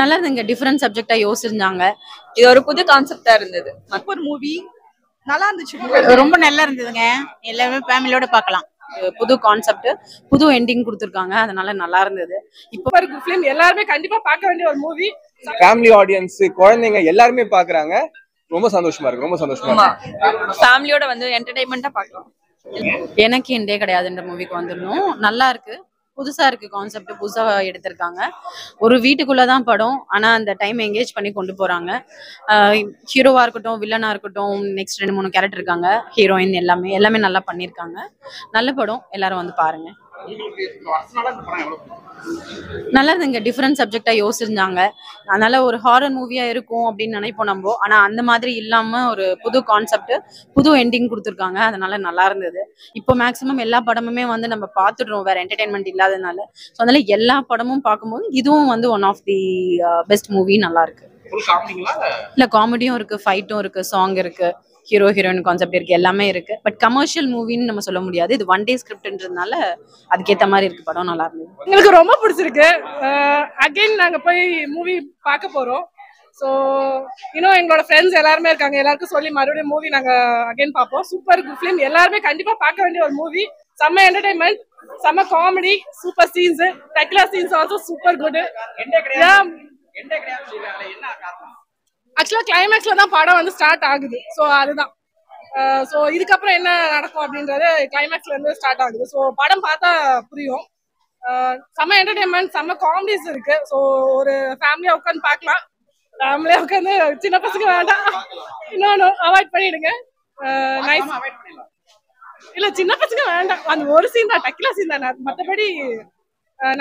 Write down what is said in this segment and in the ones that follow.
நல்லா இருந்துங்க டிஃப்ரெண்ட் சப்ஜெக்டா யோசிச்சிருந்தாங்க. இது ஒரு புது கான்செப்டா இருந்தது. சூப்பர் மூவி நல்லா இருந்துச்சு ரொம்ப நல்லா இருந்ததுங்க. எல்லாமே ஃபேமிலியோட பார்க்கலாம். ஒரு புது கான்செப்ட் புது எண்டிங் கொடுத்துருக்காங்க. அதனால நல்லா இருந்தது இப்போ சூப்பர் ஃபிலிம் எல்லாருமே கண்டிப்பா பார்க்க வேண்டிய ஒரு மூவி ஃபேமிலி ஆடியன்ஸ் குழந்தைங்க எல்லாருமே பாக்குறாங்க ரொம்ப சந்தோஷமா இருக்கு. ரொம்ப சந்தோஷமா ஆமா. இருக்கு. ஃபேமிலியோட வந்து என்டர்டைன்மெண்டா பார்க்கலாம். எனக்கு எண்டே கிடையாதுன்ற மூவிக்கு வந்துடணும். நல்லா இருக்கு. புதுசா இருக்கு கான்செப்ட் புதுசா எடுத்திருக்காங்க. ஒரு வீட்டுக்குள்ளதான் படம் ஆனா அந்த டைம் எங்கேஜ் பண்ணி கொண்டு போறாங்க. ஹீரோவா இருக்கட்டும் வில்லனா இருக்கட்டும் நெக்ஸ்ட் ரெண்டு மூணு கேரக்டர் இருக்காங்க. ஹீரோயின் எல்லாமே எல்லாமே நல்லா பண்ணியிருக்காங்க. நல்ல படம் எல்லாரும் வந்து பாருங்க. நல்லா இருந்துங்க டிஃப்ரெண்ட் சப்ஜெக்டா யோசிச்சிருந்தாங்க. அதனால ஒரு ஹாரர் மூவியா இருக்கும் அப்படின்னு நினைப்போம் நம்ம. ஆனா அந்த மாதிரி இல்லாம ஒரு புது கான்செப்ட் புது எண்டிங் கொடுத்துருக்காங்க. அதனால நல்லா இருந்தது. இப்போ மேக்ஸிமம் எல்லா படமுமே வந்து நம்ம பார்த்துடுறோம். வேற என்டர்டைன்மெண்ட் இல்லாதனால ஸோ அதனால எல்லா படமும் பார்க்கும்போது இதுவும் வந்து one of the best movie நல்லா இருக்கு. இல்ல காமெடியும் இருக்கு ஃபைட்டும் இருக்கு சாங் இருக்கு. ஹீரோ ஹீரோயின் கான்செப்ட் இருக்கு எல்லாமே இருக்கு. பட் கமர்ஷியல் மூவின்னு நம்ம சொல்ல முடியாது. இது ஒன் டே ஸ்கிரிப்ட்ன்றதுனால அதுக்கேத்த மாதிரி இருக்கு படம் நல்லா இருந்தது. எங்களுக்கு ரொம்ப பிடிச்சிருக்கு. அகைன் நாங்க போய் மூவி பார்க்க போறோம். ஸோ இன்னும் எங்களோட ஃப்ரெண்ட்ஸ் எல்லாருமே இருக்காங்க. எல்லாருக்கும் சொல்லி மறுபடியும் மூவி நாங்க அகைன் பார்ப்போம். சூப்பர் ஃபிலிம் எல்லாருமே கண்டிப்பா பார்க்க வேண்டிய ஒரு மூவி செம்ம என்டர்டைன்மெண்ட் செம்ம comedy super scenes டெக்லா scenes also super good actually கிளைமேக்ஸ்ல தான் படம் வந்து ஸ்டார்ட் ஆகுது. ஸோ அதுதான். ஸோ இதுக்கப்புறம் என்ன நடக்கும் அப்படின்றது கிளைமேக்ஸ்ல இருந்து ஸ்டார்ட் ஆகுது. ஸோ படம் பார்த்தா புரியும். செம்ம என்டர்டைன்மெண்ட் செம்ம காமெடிஸ் இருக்கு. ஸோ ஒரு ஃபேமிலியா உட்காந்து பார்க்கலாம். ஃபேமிலியா உட்காந்து சின்ன பசங்க வேண்டாம். இன்னொன்று அவாய்ட் பண்ணிடுங்க. நைஸ் இல்ல சின்ன பசங்க வேண்டாம். அந்த ஒரு சீன் தான் டக்கிலா சீன் தானே. மற்றபடி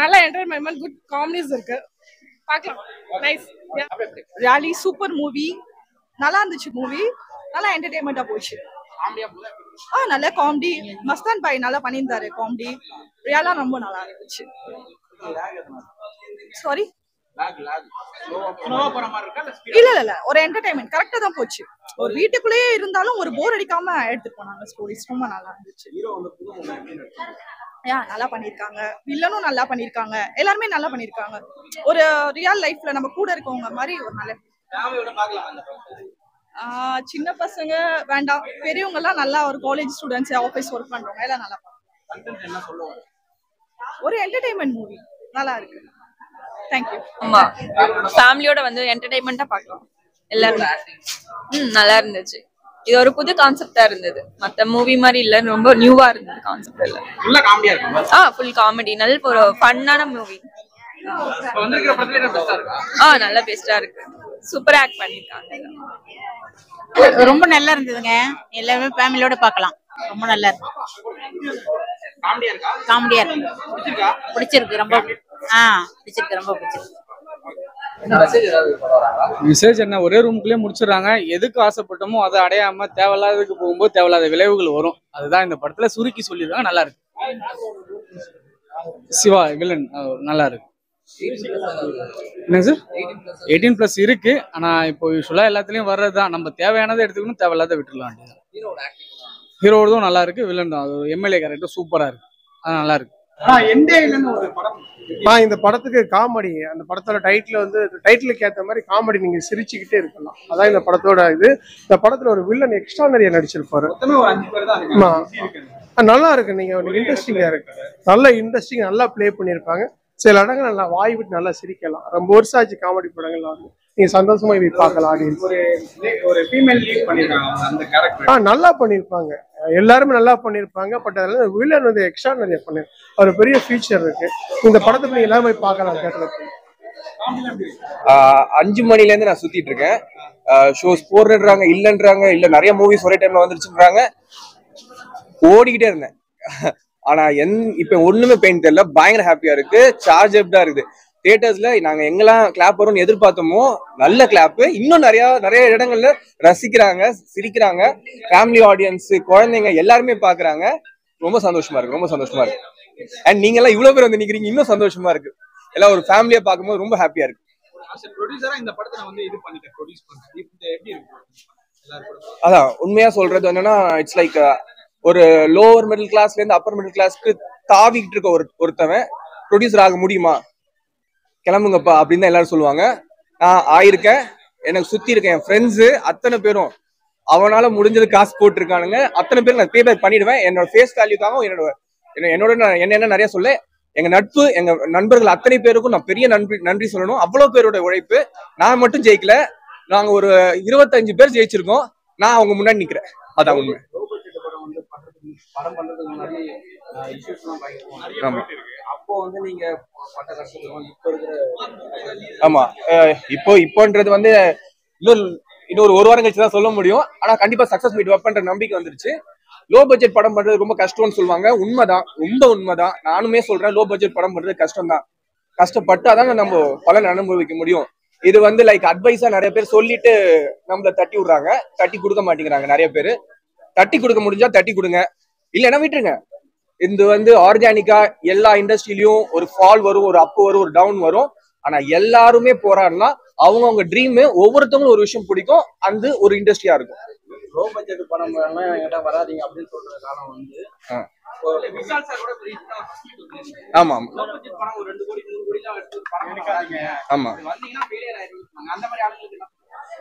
நல்ல என்டர்டைன்மெண்ட் குட் காமெடிஸ் இருக்கு. பார்க்கலாம். நைஸ் ரியாலி சூப்பர் மூவி நல்லா இருந்துச்சு மூவி நல்லா என்டர்டைன்மெண்டா போச்சு. ஆ நல்ல காமெடி மஸ்தான் பாய் நல்லா பண்ணியிருந்தாரு காமெடி ரியாலா ரொம்ப நல்லா இருந்துச்சு. சாரி இல்ல இல்ல இல்ல ஒரு என்டர்டைன்மெண்ட் கரெக்டா தான் போச்சு. ஒரு வீட்டுக்குள்ளேயே இருந்தாலும் ஒரு போர் அடிக்காம எடுத்துட்டு போனாங்க ஸ்டோரிஸ் ரொம்ப நல்லா இருந்துச்சு. யா நல்லா பண்ணிருக்காங்க. வில்லனும் நல்லா பண்ணிருக்காங்க. எல்லாருமே நல்லா பண்ணிருக்காங்க. ஒரு ரியல் லைஃப்ல நம்ம கூட இருக்கவங்க மாதிரி ஒரு நல்ல சின்ன பசங்க வேண்டாம். பெரியவங்க எல்லாம் நல்லா ஒரு காலேஜ் ஸ்டூடெண்ட்ஸ் ஆஃபீஸ் ஒர்க் பண்றவங்க எல்லாம் நல்லா. ஒரு என்டர்டைன்மெண்ட் மூவி நல்லா இருக்கு. தேங்க்யூ ஆமா. ஃபேமிலியோட வந்து என்டர்டைன்மெண்டா பார்க்கலாம். எல்லாரும். ம் நல்லா இருந்துச்சு. இது ஒரு புது கான்செப்டா இருந்தது. மத்த மூவி மாதிரி இல்ல ரொம்ப நியூவா இருந்தது கான்செப்ட் இல்ல. ஃபுல்லா காமெடியா இருக்கும் ஆ ஃபுல் காமெடி நல்ல ஒரு ஃபன்னான மூவி இப்ப வந்திருக்கிற படத்துல என்ன பெஸ்டா இருக்கா? ஆ நல்ல பெஸ்டா இருக்கு. சூப்பர் ஆக்ட் பண்ணிருக்காங்க. ரொம்ப நல்லா இருந்ததுங்க. எல்லாமே ஃபேமிலியோட பார்க்கலாம். ரொம்ப நல்லா இருக்கு. காமெடியா இருக்கா? இருக்கு. பிடிச்சிருக்கு. ரொம்ப ஆ பிடிச்சிருக்கு. ரொம்ப பிடிச்சிருக்கு. மெசேஜ் என்ன? ஒரே ரூமுக்குள்ளே முடிச்சிடுறாங்க. எதுக்கு ஆசைப்பட்டோமோ அதை அடையாம தேவையில்லாததுக்கு போகும்போது தேவையில்லாத விளைவுகள் வரும். அதுதான் இந்த படத்துல சுருக்கி சொல்லியிருக்காங்க. நல்லா இருக்கு. சிவா வில்லன் நல்லா இருக்கு. என்னங்க சார் எயிட்டீன் பிளஸ் இருக்கு. ஆனா இப்போ யூஸ்வலா எல்லாத்துலயும் வர்றதுதான். நம்ம தேவையானதை எடுத்துக்கணும் தேவையில்லாத விட்டுடலாம் ஹீரோடதும் நல்லா இருக்கு வில்லன் தான் எம்எல்ஏ கேரக்டர் சூப்பரா இருக்கு. அது நல்லா இருக்கு. ஆ இந்த படத்துக்கு காமெடி. அந்த படத்தோட டைட்டில் வந்து டைட்டிலுக்கு ஏற்ற மாதிரி காமெடி நீங்க சிரிச்சுக்கிட்டே இருக்கலாம். அதான் இந்த படத்தோட இது. இந்த படத்துல ஒரு வில்லன் எக்ஸ்ட்ரானரியா நடிச்சிருப்பாரு. மொத்தமே ஒரு அஞ்சு பேர் தான் ஆமா. ஆ, நல்லா இருக்கு. நீங்க இன்ட்ரெஸ்டிங்கா இருக்கு. நல்ல இன்ட்ரெஸ்டிங் நல்லா ப்ளே பண்ணியிருப்பாங்க. சில இடங்கள் நல்லா வாய் விட்டு நல்லா சிரிக்கலாம். ரொம்ப வருஷம் ஆச்சு காமெடி படங்கள்லாம் வந்து. நீங்க சந்தோஷமா போய் பார்க்கலாம் கேரக்டர் ஆ நல்லா பண்ணியிருப்பாங்க எல்லாருமே நல்லா பண்ணியிருப்பாங்க பட் அதில் வில்லன் வந்து எக்ஸ்ட்ரா நிறைய பண்ணி ஒரு பெரிய ஃபீச்சர் இருக்கு. இந்த படத்தை நீங்க எல்லாமே போய் பார்க்கலாம் அஞ்சு மணில இருந்து நான் சுத்திட்டு இருக்கேன். ஷோஸ் போடுறாங்க இல்லன்றாங்க இல்ல நிறைய மூவிஸ் ஒரே டைம்ல வந்துருச்சுன்றாங்க. ஓடிக்கிட்டே இருந்தேன். ஆனா என் இப்ப ஒண்ணுமே பெயின் தெரியல. பயங்கர ஹாப்பியா இருக்கு. சார்ஜ் அப்டா இருக்குது தியேட்டர்ஸ்ல நாங்க எங்கெல்லாம் கிளாப் வரும்னு எதிர்பார்த்தோமோ நல்ல கிளாப் இன்னும் நிறைய நிறைய இடங்கள்ல ரசிக்கிறாங்க சிரிக்கிறாங்க. ஃபேமிலி ஆடியன்ஸ் குழந்தைங்க எல்லாருமே பாக்குறாங்க. ரொம்ப சந்தோஷமா இருக்கு ரொம்ப சந்தோஷமா இருக்கு. அண்ட் நீங்க எல்லாம் இவ்வளவு பேர் வந்து நிக்கிறீங்க இன்னும் சந்தோஷமா இருக்கு. எல்லாம் ஒரு ஃபேமிலியா பார்க்கும்போது ரொம்ப ஹாப்பியா இருக்கு. அதான் உண்மையா சொல்றது என்னன்னா இட்ஸ் லைக் ஒரு லோவர் மிடில் கிளாஸ்ல இருந்து அப்பர் மிடில் கிளாஸ்க்கு தாவிக்கிட்டு இருக்க ஒரு ஒருத்தவன் ப்ரொடியூசர் ஆக முடியுமா? கிளம்புங்கப்பா அப்படின்னு தான் எல்லாரும் சொல்லுவாங்க. நான் ஆயிருக்கேன். எனக்கு சுத்தி இருக்க என் ஃப்ரெண்ட்ஸு அத்தனை பேரும். அவனால முடிஞ்சது காசு போட்டிருக்கானுங்க. அத்தனை பேர் நான் பே பேக் பண்ணிடுவேன். என்னோட ஃபேஸ் வேல்யூக்காகவும் என்னோட என்ன- என்னோட என்ன என்ன நிறைய சொல்ல. எங்க நட்பு எங்க நண்பர்கள் அத்தனை பேருக்கும் நான் பெரிய நன்றி நன்றி சொல்லணும். அவ்வளவு பேரோட உழைப்பு. நான் மட்டும் ஜெயிக்கல. நாங்க ஒரு இருபத்தஞ்சு பேர் ஜெயிச்சிருக்கோம். நான் அவங்க முன்னாடி நிக்கிறேன். அதான் உண்மை. ஆமா. வந்து நீங்க ஆமா. இப்போ இப்போன்றது வந்து இன்னொரு இன்னொரு ஒரு வாரம் கழிச்சு தான் சொல்ல முடியும். ஆனா கண்டிப்பா சக்சஸ் மீட் வைப்பன்ற நம்பிக்கை வந்துருச்சு. லோ பட்ஜெட் படம் பண்றது ரொம்ப கஷ்டம்னு சொல்லுவாங்க. உண்மைதான். ரொம்ப உண்மைதான். நானுமே சொல்றேன் லோ பட்ஜெட் படம் பண்றது கஷ்டம் தான் கஷ்டப்பட்டாதான் நம்ம பலன் அனுபவிக்க முடியும். இது வந்து லைக் அட்வைஸா நிறைய பேர் சொல்லிட்டு நம்மள தட்டி விடுறாங்க. தட்டி கொடுக்க மாட்டேங்கிறாங்க நிறைய பேர். தட்டி கொடுக்க முடிஞ்சா தட்டி கொடுங்க. இல்லைன்னா விட்டுருங்க. இது வந்து ஆர்கானிக்கா எல்லா இண்டஸ்ட்ரியிலயும் ஒரு ஃபால் வரும் ஒரு அப் வரும் ஒரு டவுன் வரும். ஆனா எல்லாருமே போராடலாம் அவங்கவுங்க ட்ரீம் ஒவ்வொருத்தவங்களும் ஒரு விஷயம் பிடிக்கும். அந்த ஒரு இண்டஸ்ட்ரியா இருக்கும். லோ பட்ஜெட் படம் எல்லாம் என்கிட்ட வராதீங்க அப்படின்னு சொல்ற காலம் வந்து ஆமா ஆமா. ஆமா.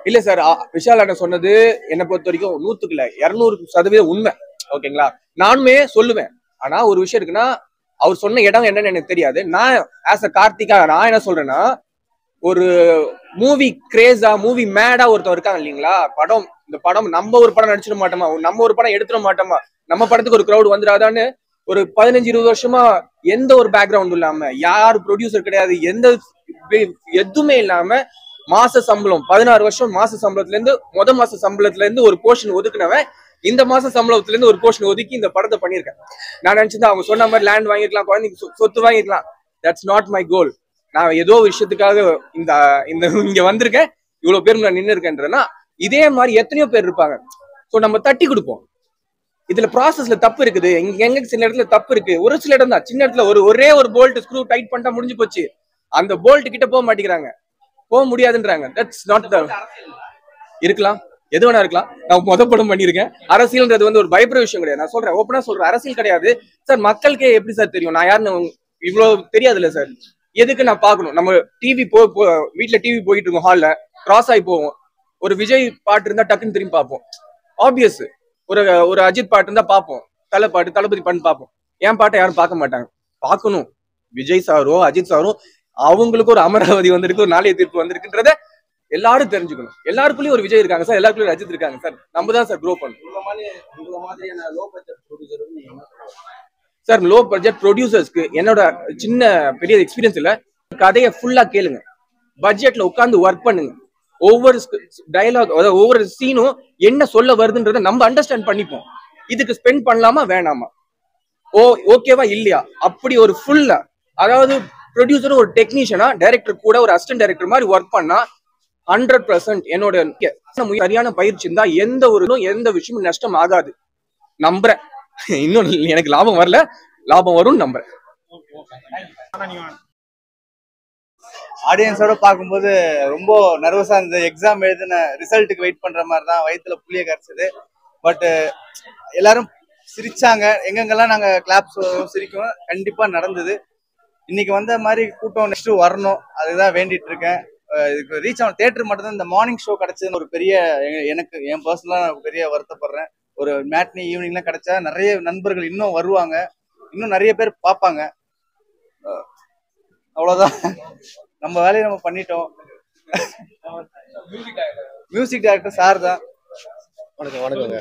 இல்ல சார் விஷால் அண்ணன் சொன்னது என்னை பொறுத்த வரைக்கும் நூத்துக்கு இல்ல இருநூறு சதவீதம் உண்மை. ஓகேங்களா? நானுமே சொல்லுவேன். ஆனா ஒரு விஷயம் இருக்குன்னா அவர் சொன்ன இடம் என்னன்னு எனக்கு தெரியாது. நான் ஆஸ் அ கார்த்திகா நான் என்ன சொல்றேன்னா ஒரு மூவி கிரேஸா மூவி மேடா ஒருத்தர் இருக்காங்க இல்லைங்களா? படம் இந்த படம் நம்ம ஒரு படம் நடிச்சிட மாட்டோமா? நம்ம ஒரு படம் எடுத்துட மாட்டோமா? நம்ம படத்துக்கு ஒரு க்ரௌட் வந்துடாதான்னு ஒரு பதினஞ்சு இருபது வருஷமா எந்த ஒரு பேக்ரவுண்டும் இல்லாம யார் ப்ரொடியூசர் கிடையாது எந்த எதுவுமே இல்லாம மாச சம்பளம் பதினாறு வருஷம் மாச சம்பளத்துல இருந்து முத மாச சம்பளத்துல இருந்து ஒரு போர்ஷன் ஒதுக்குனவன் இந்த மாச சம்பளத்துல இருந்து ஒரு போர்ஷன் ஒதுக்கி இந்த படத்தை பண்ணிருக்கேன் நான் நினைச்சிருந்தா அவங்க சொன்ன மாதிரி லேண்ட் வாங்கிருக்கலாம் குழந்தைக்கு சொத்து வாங்கிருக்கலாம் தட்ஸ் நாட் மை கோல் நான் ஏதோ விஷயத்துக்காக இந்த இந்த இங்க வந்திருக்கேன் இவ்வளவு பேர் நான் நின்று இருக்கேன்றேன்னா இதே மாதிரி எத்தனையோ பேர் இருப்பாங்க. சோ நம்ம தட்டி கொடுப்போம். இதுல ப்ராசஸ்ல தப்பு இருக்குது. எங்க எங்க சில இடத்துல தப்பு இருக்கு. ஒரு சில இடம் தான். சின்ன இடத்துல ஒரு ஒரே ஒரு போல்ட் ஸ்க்ரூ டைட் பண்ணிட்டா முடிஞ்சு போச்சு. அந்த போல்ட் கிட்ட போக மாட்டேங்கிறாங்க. போக முடியாதுன்றாங்க. தட்ஸ் நாட் த இருக்கலாம். எது வேணா இருக்கலாம். நான் முத படம் பண்ணியிருக்கேன். அரசியல்ன்றது வந்து ஒரு பயப்படுற விஷயம் கிடையாது. நான் சொல்றேன் ஓப்பனா சொல்றேன். அரசியல் கிடையாது. சார் மக்களுக்கே எப்படி சார் தெரியும்? நான் யாருன்னு இவ்வளவு தெரியாதுல்ல சார். எதுக்கு நான் பார்க்கணும்? நம்ம டிவி போ வீட்டில் டிவி போயிட்டு இருக்கோம் ஹால்ல கிராஸ் ஆகி போவோம். ஒரு விஜய் பாட்டு இருந்தா டக்குன்னு திரும்பி பார்ப்போம். ஆப்வியஸ் ஒரு ஒரு அஜித் பாட்டு இருந்தா பார்ப்போம். தலை பாட்டு தளபதி பாட்டு பார்ப்போம். என் பாட்டை யாரும் பார்க்க மாட்டாங்க. பார்க்கணும். விஜய் சாரோ அஜித் சாரோ அவங்களுக்கு ஒரு அமராவதி வந்திருக்கு ஒரு நாளைய தீர்ப்பு வந்திருக்குன்றத எல்லாரும் தெரிஞ்சுக்கணும். எல்லாருக்குள்ளயும் ஒரு விஜய் இருக்காங்க சார் எல்லாருக்குள்ளயும் ஒரு அஜித் இருக்காங்க சார். நம்ம தான் சார் க்ரோ பண்ணணும். சார் லோ பட்ஜெட் ப்ரொடியூசர்ஸ்க்கு என்னோட சின்ன பெரிய எக்ஸ்பீரியன்ஸ் இல்ல. கதையை ஃபுல்லா கேளுங்க. பட்ஜெட்ல உட்கார்ந்து ஒர்க் பண்ணுங்க. ஒவ்வொரு டயலாக் அதாவது ஒவ்வொரு சீனும் என்ன சொல்ல வருதுன்றதை நம்ம அண்டர்ஸ்டாண்ட் பண்ணிப்போம். இதுக்கு ஸ்பெண்ட் பண்ணலாமா வேணாமா? ஓ ஓகேவா இல்லையா? அப்படி ஒரு ஃபுல்லா அதாவது ப்ரொடியூசரும் ஒரு டெக்னீஷியனா டைரக்டர் கூட ஒரு அசிஸ்டன்ட் டைரக்டர் மாதிரி ஒர்க் பண்ணா ஹண்ட்ரட் பர்சன்ட் என்னோட சரியான பயிற்சி இருந்தா எந்த ஒரு எந்த விஷயமும் நஷ்டம் ஆகாது. நம்புறேன். இன்னும் எனக்கு லாபம் வரல. லாபம் வரும்னு நம்புறேன். ஆடியன்ஸோட பார்க்கும்போது ரொம்ப நர்வஸா இருந்தது. எக்ஸாம் எழுதின ரிசல்ட்டுக்கு வெயிட் பண்ற மாதிரி தான் வயிற்றுல புளிய கரைச்சது. பட்டு எல்லாரும் சிரிச்சாங்க. எங்கெங்கெல்லாம் நாங்க கிளாப்ஸ் சிரிக்கும் கண்டிப்பா நடந்தது. இன்னைக்கு வந்த மாதிரி கூட்டம் நெக்ஸ்ட் வரணும். அதுதான் வேண்டிட்டு இருக்கேன். இதுக்கு ரீச் ஆகணும் தேட்டர் மட்டும் தான் இந்த மார்னிங் ஷோ கிடைச்சதுன்னு ஒரு பெரிய எனக்கு என் பர்சனலா பெரிய வருத்தப்படுறேன். ஒரு மேட்னி ஈவினிங்லாம் கிடைச்சா நிறைய நண்பர்கள் இன்னும் வருவாங்க. இன்னும் நிறைய பேர் பார்ப்பாங்க. அஹ் அவ்வளவுதான். நம்ம வேலையை நம்ம பண்ணிட்டோம். மியூசிக் டைரக்டர் சார் தான். வணக்கம் வணக்கங்க.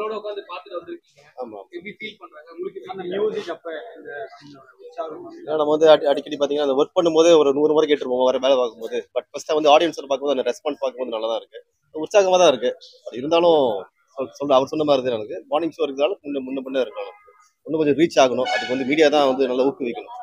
மக்களோட உட்கார்ந்து பார்த்துட்டு வந்திருக்கீங்க. ஆமா எப்படி ஃபீல் பண்றாங்க? உங்களுக்கு அந்த மியூசிக் அப்ப இந்த ஏன்னா நம்ம வந்து அடி- அடிக்கடி பாத்தீங்கன்னா அந்த ஒர்க் பண்ணும்போது ஒரு நூறு முறை கேட்டுருப்போம் வர வேலை பார்க்கும்போது. பட் ஃபர்ஸ்ட் வந்து ஆடியன்ஸ் பார்க்கும்போது அந்த ரெஸ்பான்ஸ் பார்க்கும்போது நல்லா தான் இருக்கு. உற்சாகமா தான் இருக்கு. But இருந்தாலும் சொல்- சொல்ற அவர் சொன்ன மாதிரி தான் எனக்கு மார்னிங் ஷோ இருக்கிறதால முன்ன முன்ன முன்ன இருக்கணும். இன்னும் கொஞ்சம் ரீச் ஆகணும். அதுக்கு வந்து மீடியா தான் வந்து நல்லா ஊக்குவிக்கணும்.